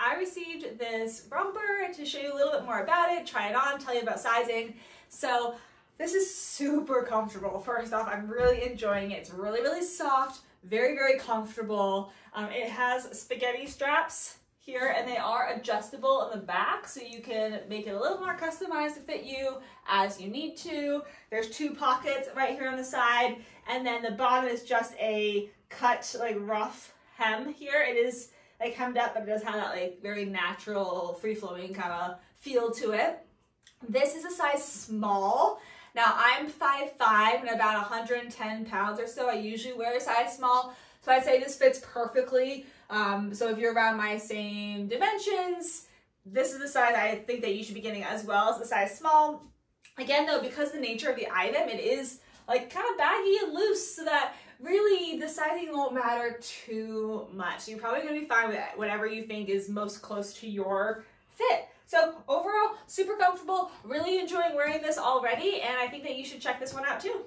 I received this romper to show you a little bit more about it, try it on, tell you about sizing. So this is super comfortable. First off, I'm really enjoying it. It's really, really soft, very, very comfortable. Um, it has spaghetti straps here and they are adjustable in the back so you can make it a little more customized to fit you as you need to. There's two pockets right here on the side and then the bottom is just a cut like rough hem here. It is like hemmed up but it does have that like very natural free flowing kind of feel to it. This is a size small. Now I'm 5'5 and about 110 pounds or so. I usually wear a size small. So I'd say this fits perfectly um, so if you're around my same dimensions, this is the size I think that you should be getting as well as the size small. Again though, because the nature of the item, it is like kind of baggy and loose so that really the sizing won't matter too much. You're probably gonna be fine with whatever you think is most close to your fit. So overall, super comfortable, really enjoying wearing this already, and I think that you should check this one out too.